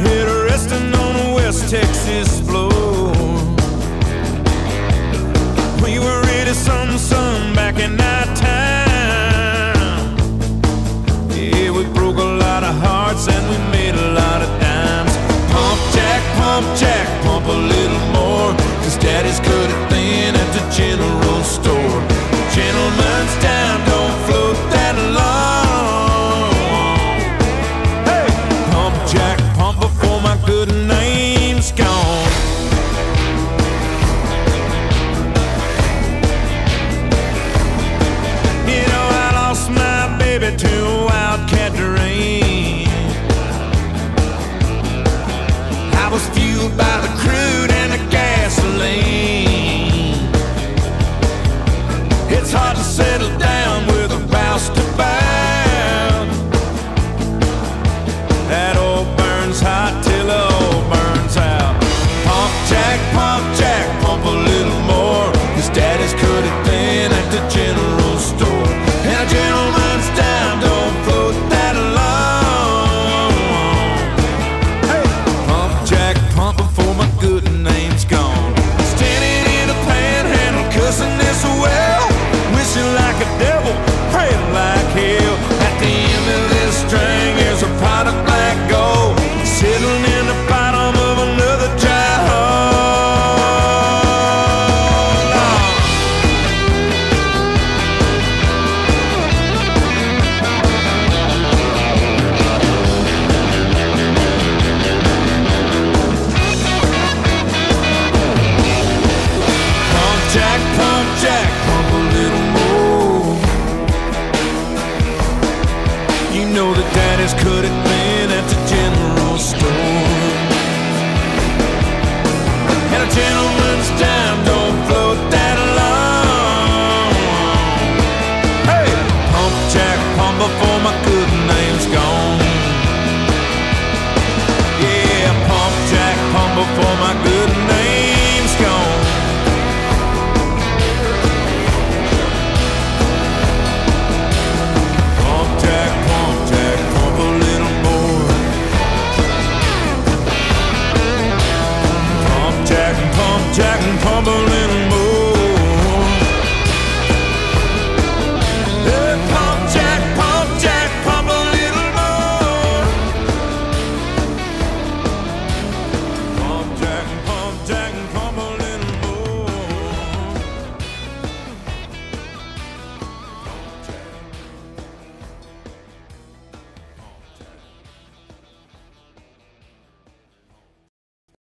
hit resting on a West Texas floor. It's hard to settle down. Jack, pump Jack, pump a little more. You know that daddy's cut it